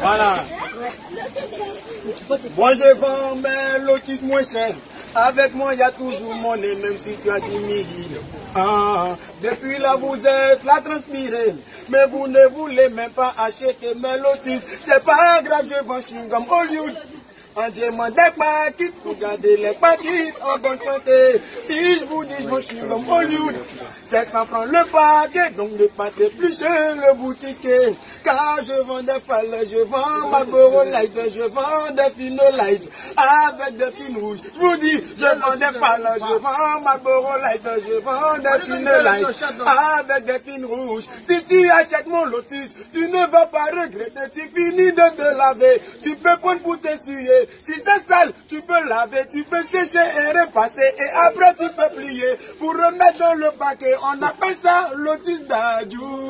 Voilà. Moi je vends mes lotis moins chers. Avec moi, il y a toujours monnaie, même si tu as 10 000. Ah, depuis là, vous êtes là transpiré. Mais vous ne voulez même pas acheter mes lotis. C'est pas grave, je vends chewing-gum Hollywood. Diamant des paquets pour garder les paquets en bonne santé. Si je vous dis, je suis comme Hollywood, c'est 100 francs le paquet, donc ne pas plus cher le boutiquier. Car je vends des falles, je vends Marlboro Light, je vends des fines light avec des fines rouges. Je vous dis, je vends des falles, je vends Marlboro Light, je vends des fines light avec des fines rouges. Si tu achètes mon lotus, tu ne vas pas regretter, tu finis de te laver, tu peux prendre pour t'essuyer. Si c'est sale, tu peux laver, tu peux sécher et repasser. Et après, tu peux plier pour remettre dans le paquet. On appelle ça lotus d'adjou.